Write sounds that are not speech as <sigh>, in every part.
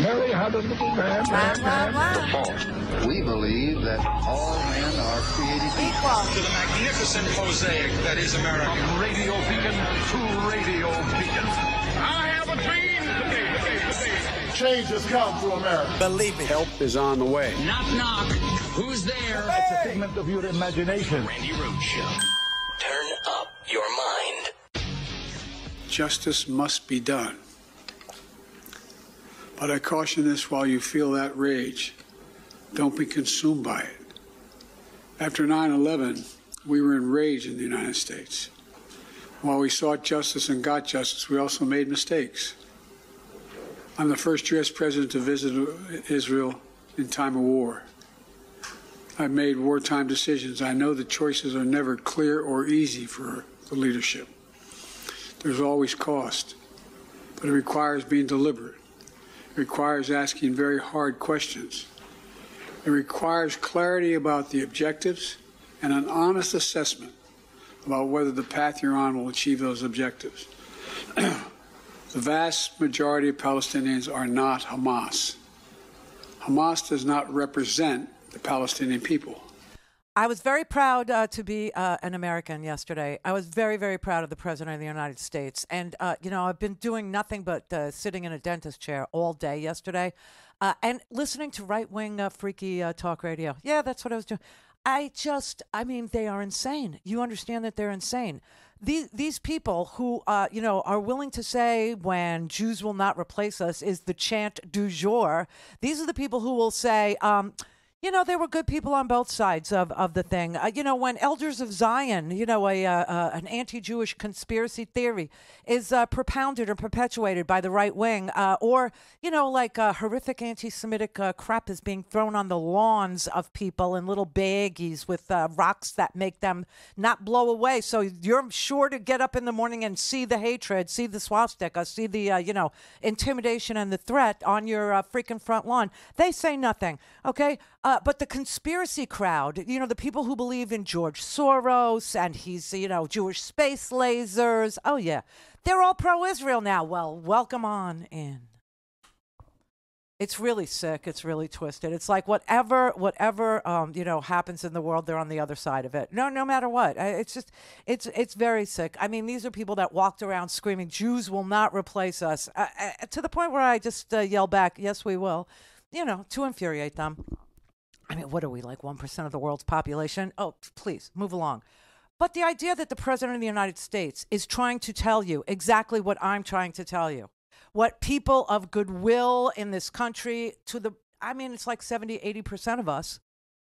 Mary had a little lamb. lamb, lamb. False. We believe that all men are created equal. to the magnificent mosaic that is America. From radio beacon to radio beacon. I have a dream today. Change has come to America. Believe me. Help is on the way. Knock, knock. Who's there? It's a figment of your imagination. Randi Rhodes Show. Turn up your mind. Justice must be done. But I caution this while you feel that rage, don't be consumed by it. After 9 11, we were enraged in the United States. While we sought justice and got justice, we also made mistakes. I'm the first U.S. president to visit Israel in time of war. I've made wartime decisions. I know the choices are never clear or easy for the leadership. There's always cost, but it requires being deliberate. Requires asking very hard questions. It requires clarity about the objectives and an honest assessment about whether the path you're on will achieve those objectives. <clears throat> the vast majority of Palestinians are not Hamas. Hamas does not represent the Palestinian people. I was very proud uh, to be uh, an American yesterday. I was very, very proud of the President of the United States. And, uh, you know, I've been doing nothing but uh, sitting in a dentist chair all day yesterday uh, and listening to right wing uh, freaky talk radio. Yeah, that's what I was doing. I just, I mean, they are insane. You understand that they're insane. These, these people who, you know, are willing to say when Jews will not replace us is the chant du jour, these are the people who will say, um, you know, there were good people on both sides of, of the thing. Uh, you know, when Elders of Zion, you know, a, uh, uh, an anti Jewish conspiracy theory is uh, propounded or perpetuated by the right wing, uh, or, you know, like uh, horrific anti Semitic crap is being thrown on the lawns of people in little baggies with rocks that make them not blow away. So you're sure to get up in the morning and see the hatred, see the swastika, see the, you know, intimidation and the threat on your freaking front lawn. They say nothing, okay? Uh, but the conspiracy crowd, you know, the people who believe in George Soros and he's, you know, Jewish space lasers. Oh, yeah. They're all pro Israel now. Well, welcome on in. It's really sick. It's really twisted. It's like whatever, whatever, um, you know, happens in the world, they're on the other side of it. No, no matter what. It's just, it's, it's very sick. I mean, these are people that walked around screaming, "Jews will not replace us," uh, uh, to the point where I just uh, yell back, "Yes, we will," you know, to infuriate them. I mean, what are we, like 1% of the world's population? Oh, please, move along. But the idea that the President of the United States is trying to tell you exactly what I'm trying to tell you, what people of goodwill in this country, to the, I mean, it's like 70, 80% of us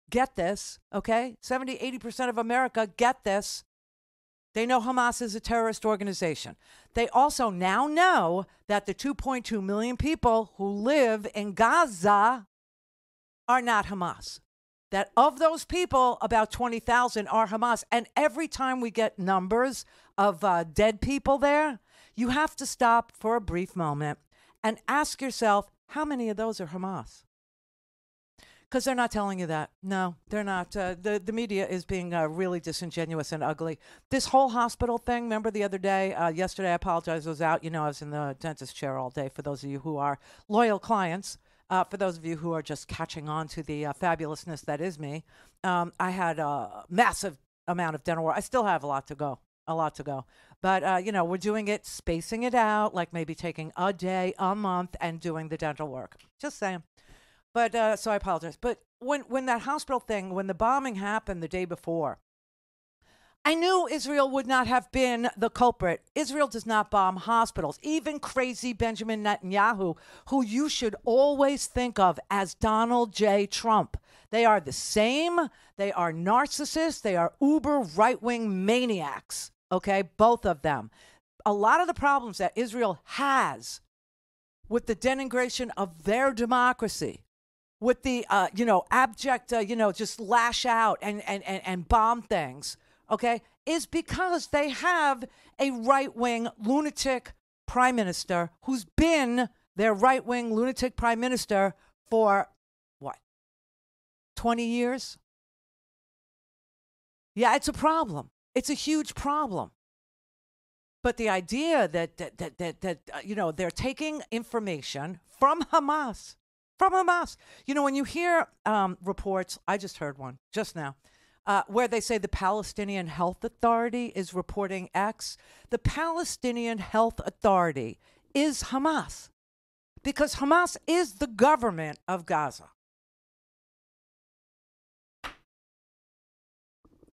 get this, okay? 70, 80% of America get this. They know Hamas is a terrorist organization. They also now know that the 2.2 million people who live in Gaza are not Hamas. That of those people, about 20,000 are Hamas. And every time we get numbers of uh, dead people there, you have to stop for a brief moment and ask yourself, how many of those are Hamas? Because they're not telling you that. No, they're not. Uh, the, the media is being uh, really disingenuous and ugly. This whole hospital thing, remember the other day? Uh, yesterday, I apologize, I was out. You know, I was in the dentist chair all day for those of you who are loyal clients. Uh, for those of you who are just catching on to the uh, fabulousness that is me, um, I had a massive amount of dental work. I still have a lot to go, a lot to go. But, uh, you know, we're doing it, spacing it out, like maybe taking a day, a month, and doing the dental work. Just saying. But uh, so I apologize. But when, when that hospital thing, when the bombing happened the day before, I knew Israel would not have been the culprit. Israel does not bomb hospitals. Even crazy Benjamin Netanyahu, who you should always think of as Donald J. Trump. They are the same. They are narcissists. They are uber right wing maniacs. Okay, both of them. A lot of the problems that Israel has with the denigration of their democracy, with the, uh, you know, abject, uh, you know, just lash out and, and, and, and bomb things okay, is because they have a right wing lunatic prime minister who's been their right wing lunatic prime minister for what, 20 years? Yeah, it's a problem. It's a huge problem. But the idea that that that that, that uh, you know they're taking information from Hamas, from Hamas. You know when you hear um, reports, I just heard one just now. Uh, where they say the Palestinian Health Authority is reporting X. The Palestinian Health Authority is Hamas because Hamas is the government of Gaza.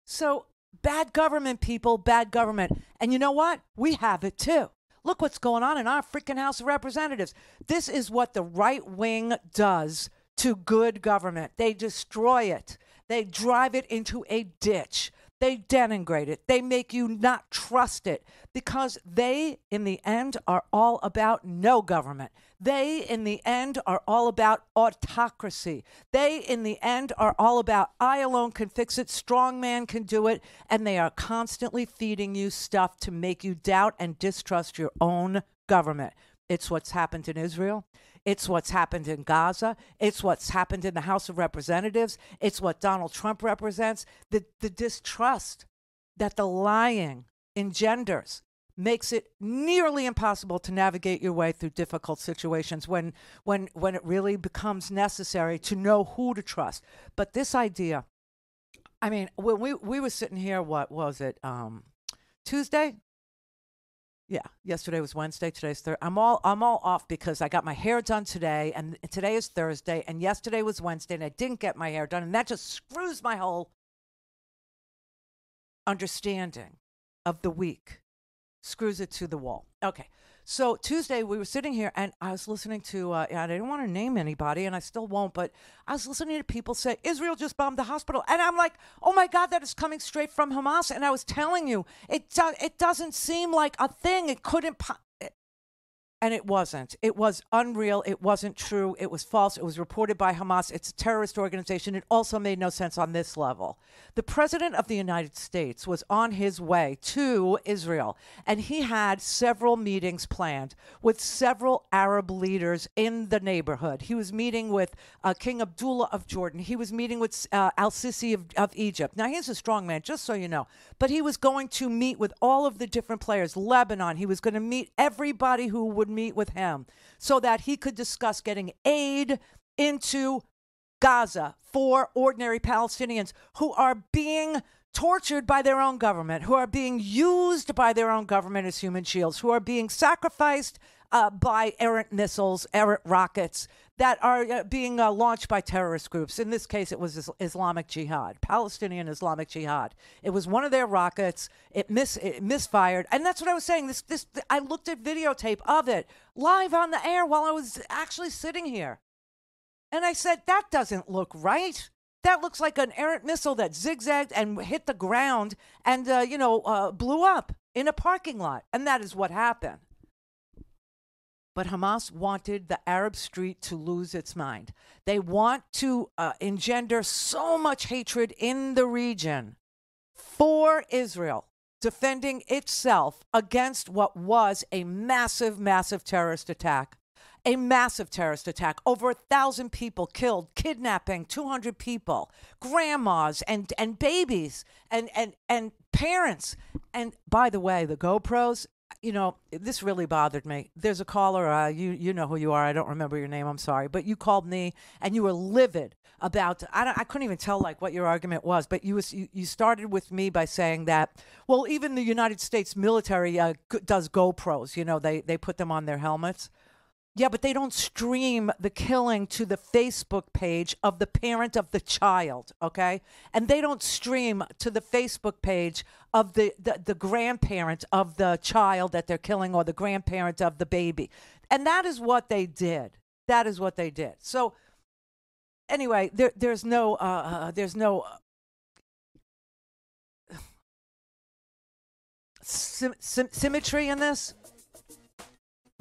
So, bad government, people, bad government. And you know what? We have it too. Look what's going on in our freaking House of Representatives. This is what the right wing does to good government. They destroy it, they drive it into a ditch. They denigrate it. They make you not trust it because they, in the end, are all about no government. They, in the end, are all about autocracy. They, in the end, are all about I alone can fix it, strong man can do it, and they are constantly feeding you stuff to make you doubt and distrust your own government. It's what's happened in Israel. It's what's happened in Gaza. It's what's happened in the House of Representatives. It's what Donald Trump represents. The, the distrust that the lying engenders makes it nearly impossible to navigate your way through difficult situations when when when it really becomes necessary to know who to trust. But this idea, I mean, when we we were sitting here, what was it? Um, Tuesday, yeah, yesterday was Wednesday. Today's Thursday. I'm all I'm all off because I got my hair done today, and today is Thursday, and yesterday was Wednesday, and I didn't get my hair done, and that just screws my whole understanding of the week, screws it to the wall. Okay, so Tuesday we were sitting here, and I was listening to. Uh, I didn't want to name anybody, and I still won't, but I was listening to people say Israel just bombed the hospital, and I'm like, oh my God, that is coming straight from Hamas. And I was telling you, it do- it doesn't seem like a thing. It couldn't. Po- and it wasn't. It was unreal. It wasn't true. It was false. It was reported by Hamas. It's a terrorist organization. It also made no sense on this level. The president of the United States was on his way to Israel, and he had several meetings planned with several Arab leaders in the neighborhood. He was meeting with uh, King Abdullah of Jordan. He was meeting with uh, Al Sisi of, of Egypt. Now, he's a strong man, just so you know, but he was going to meet with all of the different players. Lebanon, he was going to meet everybody who would meet with him so that he could discuss getting aid into Gaza for ordinary Palestinians who are being tortured by their own government, who are being used by their own government as human shields, who are being sacrificed uh, by errant missiles, errant rockets that are uh, being uh, launched by terrorist groups. In this case, it was Islamic Jihad, Palestinian Islamic Jihad. It was one of their rockets. It, mis- it misfired, and that's what I was saying. This, this, I looked at videotape of it live on the air while I was actually sitting here. And I said, that doesn't look right. That looks like an errant missile that zigzagged and hit the ground and, uh, you know, uh, blew up in a parking lot. And that is what happened. But Hamas wanted the Arab street to lose its mind. They want to uh, engender so much hatred in the region for Israel, defending itself against what was a massive, massive terrorist attack a massive terrorist attack. Over a thousand people killed, kidnapping 200 people, grandmas and, and babies and, and, and parents. And by the way, the GoPros, you know, this really bothered me. There's a caller, uh, you you know who you are. I don't remember your name. I'm sorry, but you called me and you were livid about. I I couldn't even tell like what your argument was, but you was you, you started with me by saying that well, even the United States military uh, does GoPros. You know, they they put them on their helmets. Yeah, but they don't stream the killing to the Facebook page of the parent of the child, okay? And they don't stream to the Facebook page of the, the, the grandparent of the child that they're killing or the grandparent of the baby. And that is what they did. That is what they did. So, anyway, there, there's no, uh, uh, there's no <sighs> sym- sym- symmetry in this.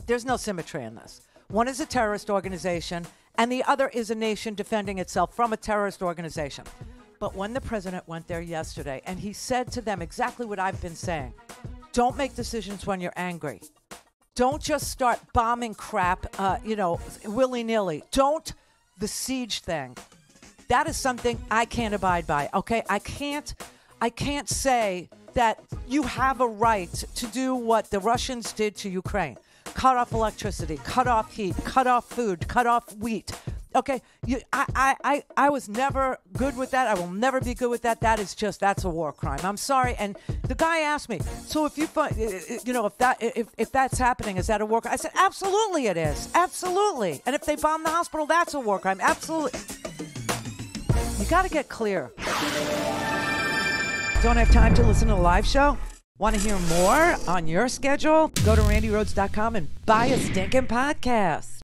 There's no symmetry in this. One is a terrorist organization, and the other is a nation defending itself from a terrorist organization. But when the president went there yesterday and he said to them exactly what I've been saying don't make decisions when you're angry. Don't just start bombing crap, uh, you know, willy nilly. Don't the siege thing. That is something I can't abide by. Okay, I can't, I can't say that you have a right to do what the Russians did to Ukraine cut off electricity, cut off heat, cut off food, cut off wheat. Okay, you, I, I, I, I was never good with that. I will never be good with that. That is just that's a war crime. I'm sorry. And the guy asked me, so if you find, uh, uh, you know, if that if, if that's happening, is that a war crime? I said, absolutely, it is. Absolutely. And if they bomb the hospital, that's a war crime. Absolutely. You got to get clear. Don't have time to listen to a live show? Want to hear more on your schedule? Go to randirhodes.com and buy a stinking podcast.